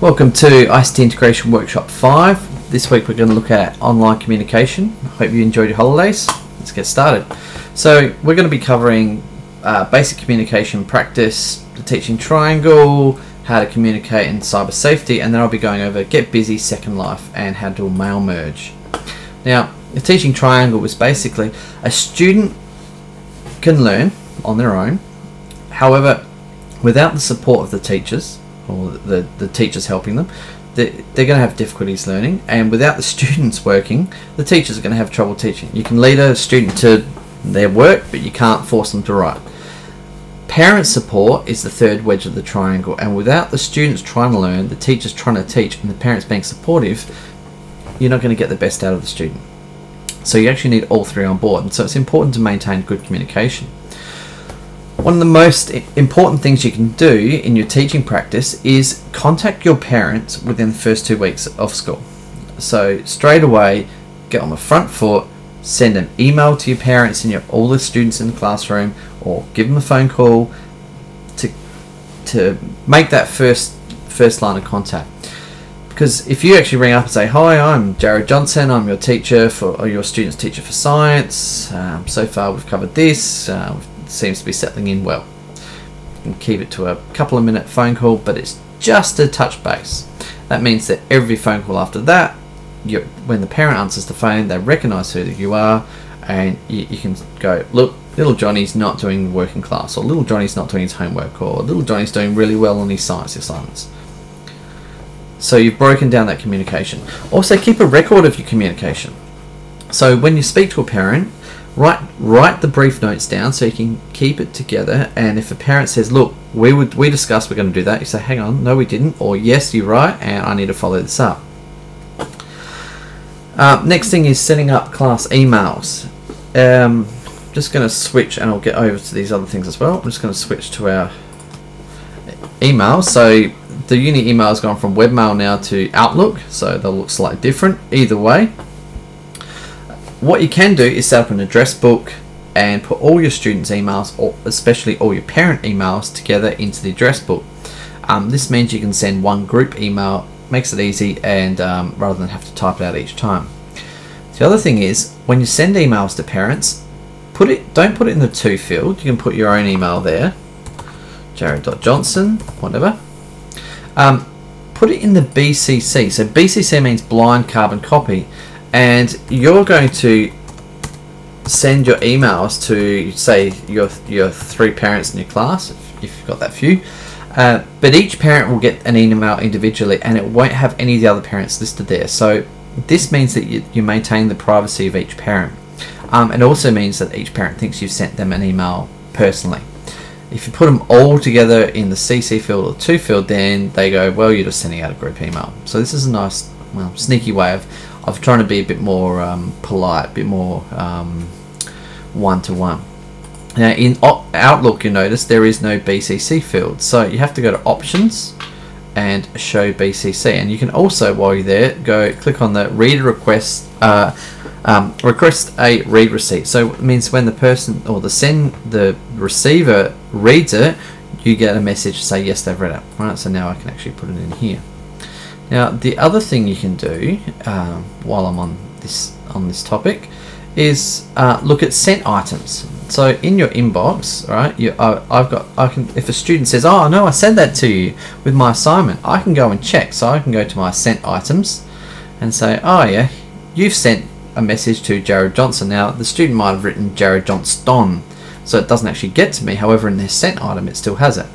Welcome to ICT Integration Workshop 5. This week we're going to look at online communication. I Hope you enjoyed your holidays. Let's get started. So we're going to be covering uh, basic communication practice, the teaching triangle, how to communicate in cyber safety, and then I'll be going over GetBusi, Second Life, and how to mail merge. Now, the teaching triangle was basically a student can learn on their own. However, without the support of the teachers or the, the teachers helping them, they're, they're going to have difficulties learning. And without the students working, the teachers are going to have trouble teaching. You can lead a student to their work, but you can't force them to write. Parent support is the third wedge of the triangle, and without the students trying to learn, the teachers trying to teach, and the parents being supportive, you're not going to get the best out of the student. So you actually need all three on board, and so it's important to maintain good communication. One of the most important things you can do in your teaching practice is contact your parents within the first two weeks of school. So straight away, get on the front foot, send an email to your parents and your all the students in the classroom, or give them a phone call to to make that first first line of contact. Because if you actually ring up and say, "Hi, I'm Jarrod Johnson. I'm your teacher for or your student's teacher for science. Um, so far, we've covered this. Uh, seems to be settling in well." And keep it to a couple of minute phone call, but it's just a touch base. That means that every phone call after that, you, when the parent answers the phone, they recognise who you are, and you, you can go, "Look, little Johnny's not doing work in class, or little Johnny's not doing his homework, or little Johnny's doing really well on his science assignments." So you've broken down that communication. Also, keep a record of your communication. So when you speak to a parent, write write the brief notes down so you can keep it together. And if a parent says, "Look, we would we discussed we're going to do that," you say, "Hang on, no, we didn't," or "Yes, you're right, and I need to follow this up." Uh, next thing is setting up class emails. Um, just going to switch, and I'll get over to these other things as well. I'm just going to switch to our email. So the uni email has gone from webmail now to Outlook, so they'll look slightly different either way. What you can do is set up an address book and put all your students' emails, or especially all your parent emails, together into the address book. Um, this means you can send one group email, makes it easy, and um, rather than have to type it out each time. The other thing is when you send emails to parents, put it don't put it in the to field. You can put your own email there, jarrod.johnson, whatever. Um, put it in the BCC. So BCC means blind carbon copy, and you're going to send your emails to say your your three parents in your class if, if you've got that few. Uh, but each parent will get an email individually, and it won't have any of the other parents listed there. So this means that you, you maintain the privacy of each parent. Um, it also means that each parent thinks you've sent them an email personally. If you put them all together in the CC field or to field, then they go, well, you're just sending out a group email. So this is a nice, well, sneaky way of, of trying to be a bit more um, polite, a bit more one to one. Now in Outlook, you notice there is no BCC field, so you have to go to Options and Show BCC, and you can also, while you're there, go click on the Read Request. Uh, um, request a read receipt. So it means when the person or the send the receiver reads it, you get a message to say yes they've read it. Right. So now I can actually put it in here. Now the other thing you can do um, while I'm on this on this topic is uh, look at sent items. So in your inbox, right? You, uh, I've got I can if a student says, "Oh no, I sent that to you with my assignment," I can go and check. So I can go to my sent items and say, "Oh yeah, you've sent." a message to Jarrod Johnson. Now, the student might have written Jared Johnston, so it doesn't actually get to me. However, in their sent item, it still has it.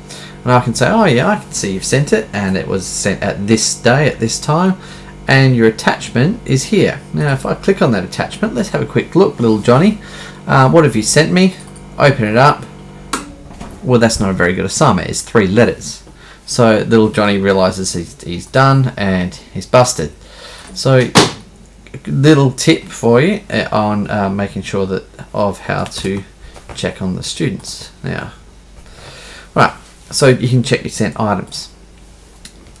And I can say, oh yeah, I can see you've sent it, and it was sent at this day, at this time, and your attachment is here. Now, if I click on that attachment, let's have a quick look, little Johnny. Uh, what have you sent me? Open it up. Well, that's not a very good assignment. It's three letters. So little Johnny realizes he's, he's done and he's busted. So little tip for you uh, on uh, making sure that of how to check on the students. Now right. So you can check your sent items.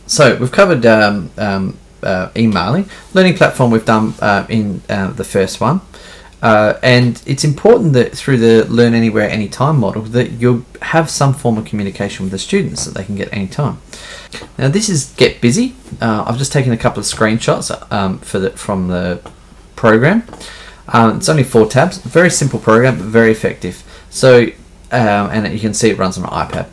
So we've covered um, um, uh, emailing learning platform we've done uh, in uh, the first one. Uh, and it's important that through the learn anywhere anytime model that you have some form of communication with the students that they can get anytime. Now this is GetBusi. Uh, I've just taken a couple of screenshots um, for the, from the program. Um, it's only four tabs. Very simple program, but very effective. So, um, and you can see it runs on an iPad.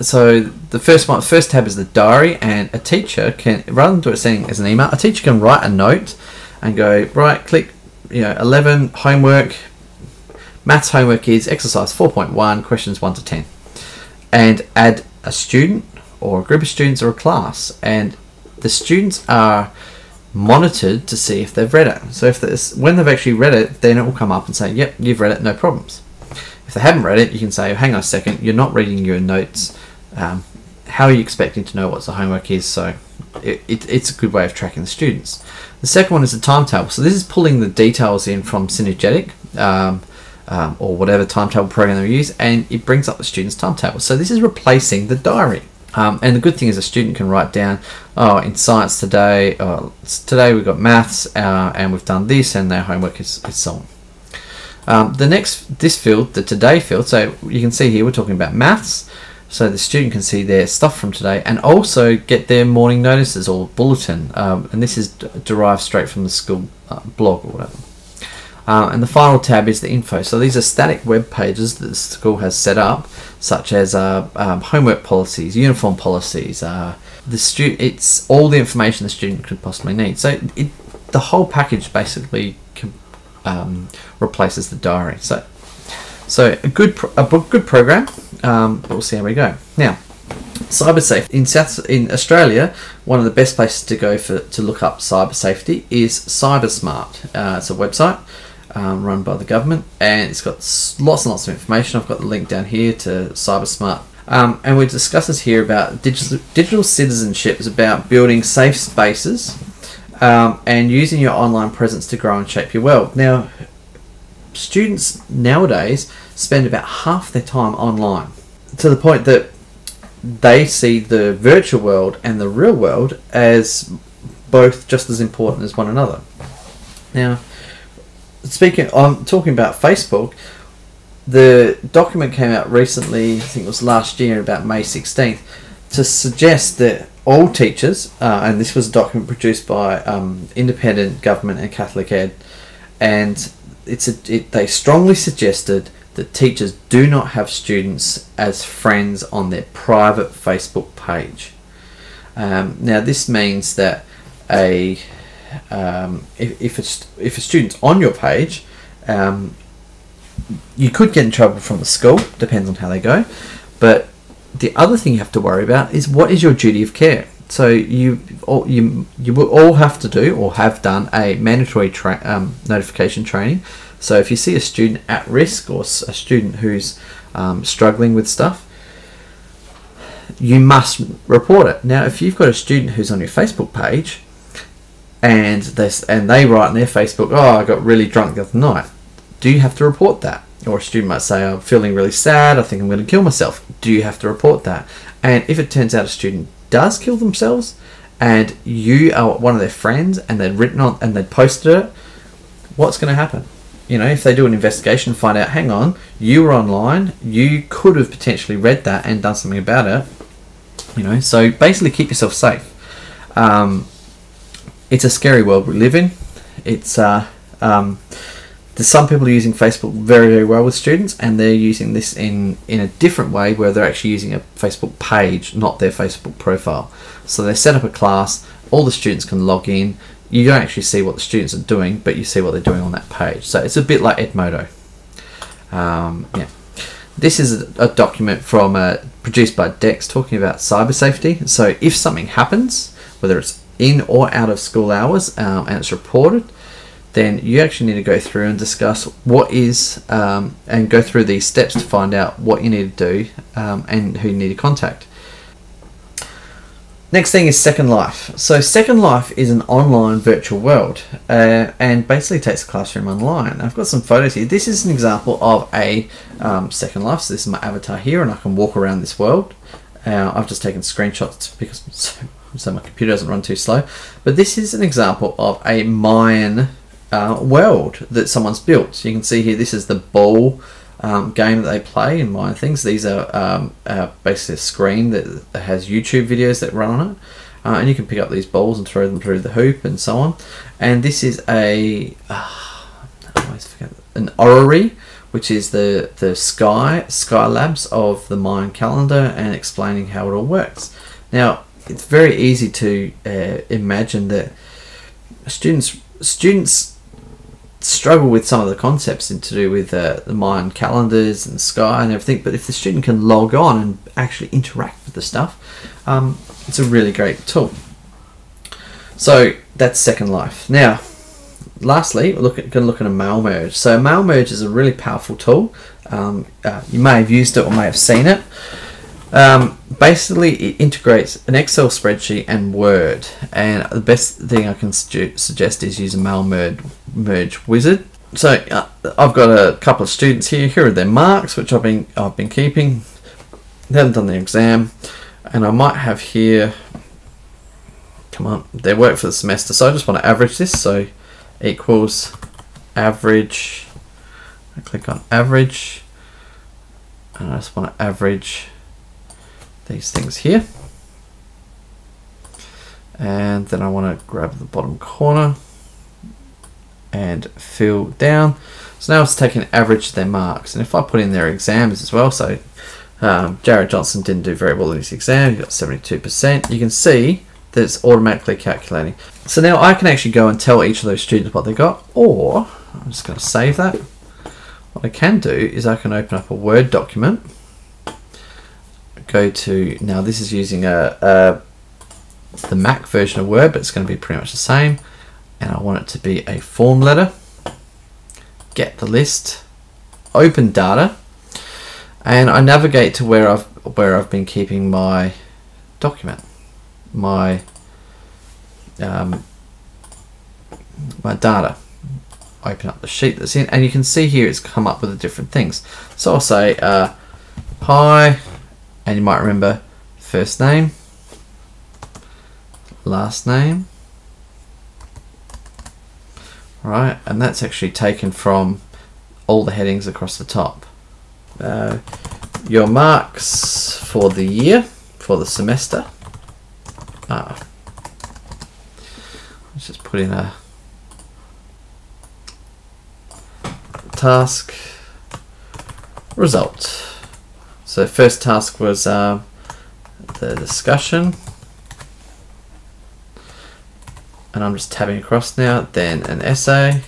So the first one, first tab is the diary, and a teacher can, rather than do it sending as an email, a teacher can write a note and go right click, you know, 11 homework. Maths homework is exercise 4.1, questions 1 to 10, and add a student or a group of students or a class, and the students are monitored to see if they've read it. So if this, when they've actually read it, then it will come up and say, "Yep, you've read it, no problems." If they haven't read it, you can say, "Hang on a second, you're not reading your notes. Um, how are you expecting to know what the homework is?" So it, it, it's a good way of tracking the students. The second one is the timetable. So this is pulling the details in from Synergetic. Um, um, or whatever timetable program they use, and it brings up the student's timetable. So this is replacing the diary. Um, and the good thing is a student can write down, oh, in science today, uh, today we've got maths, uh, and we've done this, and their homework is, is so on. Um, the next, this field, the today field, so you can see here we're talking about maths, so the student can see their stuff from today and also get their morning notices or bulletin, um, and this is derived straight from the school uh, blog or whatever. Uh, and the final tab is the info. So these are static web pages that the school has set up, such as uh, um, homework policies, uniform policies. Uh, the stu- it's all the information the student could possibly need. So it, the whole package basically um, replaces the diary. So so a good pro- a good program. Um, we'll see how we go now. Cyber safety in South in Australia, one of the best places to go for to look up cyber safety is CyberSmart. Uh, it's a website um, run by the government, and it's got lots and lots of information. I've got the link down here to CyberSmart. Um, and we discuss this here about digital, digital citizenship is about building safe spaces um, and using your online presence to grow and shape your world. Now, students nowadays spend about half their time online to the point that they see the virtual world and the real world as both just as important as one another. Now, speaking, I'm talking about Facebook. The document came out recently. I think it was last year, about May 16th, to suggest that all teachers, uh, and this was a document produced by um, Independent Government and Catholic Ed, and it's a, it, they strongly suggested that teachers do not have students as friends on their private Facebook page. Um, now, this means that a um, if, if, it's, if a student's on your page, um, you could get in trouble from the school, depends on how they go. But the other thing you have to worry about is what is your duty of care. So you all, you you will all have to do or have done a mandatory tra- um, notification training. So if you see a student at risk or a student who's um, struggling with stuff, you must report it. Now, if you've got a student who's on your Facebook page and they and they write on their Facebook, "Oh, I got really drunk the other night." Do you have to report that? Or a student might say, "I'm feeling really sad. I think I'm going to kill myself." Do you have to report that? And if it turns out a student does kill themselves, and you are one of their friends, and they've written on and they'd posted it, what's going to happen? You know, if they do an investigation, find out, hang on, you were online, you could have potentially read that and done something about it. You know, so basically keep yourself safe. Um, it's a scary world we live in. It's uh, um, there's some people using Facebook very very well with students, and they're using this in in a different way where they're actually using a Facebook page, not their Facebook profile. So they set up a class. All the students can log in. You don't actually see what the students are doing, but you see what they're doing on that page. So it's a bit like Edmodo. Um, yeah. This is a, document from uh, produced by DECS talking about cyber safety. So if something happens, whether it's in or out of school hours um, and it's reported, then you actually need to go through and discuss what is um, and go through these steps to find out what you need to do um, and who you need to contact. Next thing is Second Life. So Second Life is an online virtual world uh, and basically takes the classroom online. I've got some photos here. This is an example of a um, Second Life. So this is my avatar here and I can walk around this world. Uh, I've just taken screenshots because so so my computer doesn't run too slow. But this is an example of a Mayan uh, world that someone's built. So you can see here, this is the ball um, game that they play in Mine Things. These are um, uh, basically a screen that, has YouTube videos that run on it. Uh, and you can pick up these balls and throw them through the hoop and so on. And this is a I always forget an orrery, which is the the sky sky labs of the Mayan calendar and explaining how it all works. Now it's very easy to uh, imagine that students students struggle with some of the concepts to do with uh, the Mayan calendars and sky and everything. But if the student can log on and actually interact with the stuff, um, it's a really great tool. So that's Second Life. Now, lastly, we're going to look at a mail merge. So mail merge is a really powerful tool. Um, uh, you may have used it or may have seen it. Um, basically, it integrates an Excel spreadsheet and Word. And the best thing I can su- suggest is use a mail merge, merge wizard. So uh, I've got a couple of students here. Here are their marks, which I've been I've been keeping. They haven't done the exam and I might have here come on their work for the semester so I just want to average this so equals average I click on average and I just want to average these things here and then I want to grab the bottom corner and fill down so now it's taking average of their marks and if I put in their exams as well so um, Jarrod Johnson didn't do very well in his exam, he got 72%. You can see that it's automatically calculating. So now I can actually go and tell each of those students what they got, or I'm just going to save that. What I can do is I can open up a Word document, go to, now this is using a, a the Mac version of Word, but it's going to be pretty much the same. And I want it to be a form letter. Get the list, open data, and I navigate to where I've where I've been keeping my document, my um, my data. Open up the sheet that's in, and you can see here it's come up with the different things. So I'll say uh, hi, and you might remember first name, last name, right, and that's actually taken from all the headings across the top uh, your marks for the year, for the semester. Ah, let's just put in a task result. So first task was uh, the discussion. And I'm just tabbing across now, then an essay,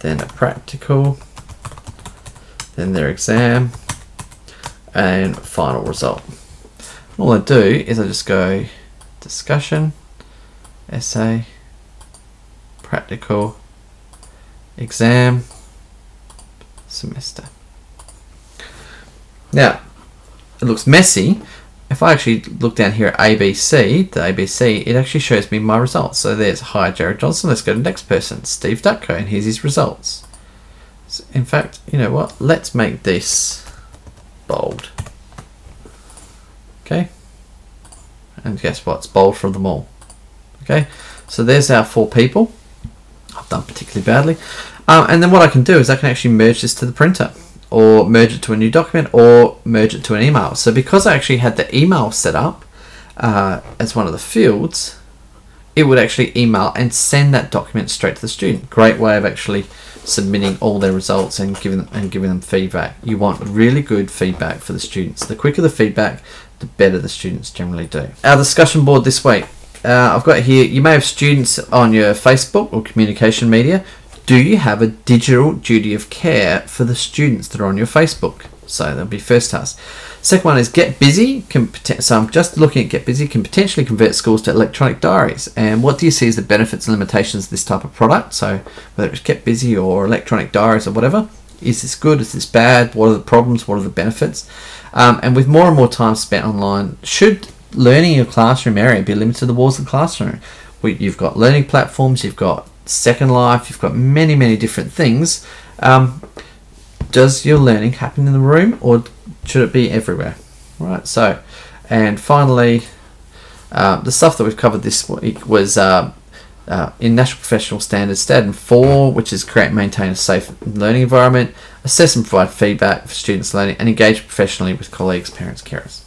then a practical, then their exam, and final result. All I do is I just go discussion, essay, practical, exam, semester. Now, it looks messy. If I actually look down here at ABC, the ABC, it actually shows me my results. So there's, hi Jarrod Johnson, let's go to the next person, Steve Dutko, and here's his results. In fact, you know what? Let's make this bold. Okay. And guess what? It's bold from them all. Okay. So there's our four people. I've done particularly badly. Um, and then what I can do is I can actually merge this to the printer or merge it to a new document or merge it to an email. So because I actually had the email set up uh, as one of the fields, it would actually email and send that document straight to the student. Great way of actually submitting all their results and giving them, and giving them feedback. You want really good feedback for the students. The quicker the feedback, the better the students generally do. Our discussion board this week. Uh, I've got here, you may have students on your Facebook or communication media. Do you have a digital duty of care for the students that are on your Facebook? So that'll be first task. Second one is GetBusi. Can, so I'm just looking at GetBusi can potentially convert schools to electronic diaries. And what do you see as the benefits and limitations of this type of product? So whether it's GetBusi or electronic diaries or whatever, is this good? Is this bad? What are the problems? What are the benefits? Um, and with more and more time spent online, should learning in your classroom area be limited to the walls of the classroom? You've got learning platforms, you've got Second Life, you've got many, many different things. Um, does your learning happen in the room or should it be everywhere? Right. So, and finally, uh, the stuff that we've covered this week was uh, uh, in National Professional Standards Standard 4, which is create maintain a safe learning environment, assess and provide feedback for students learning, and engage professionally with colleagues, parents, carers.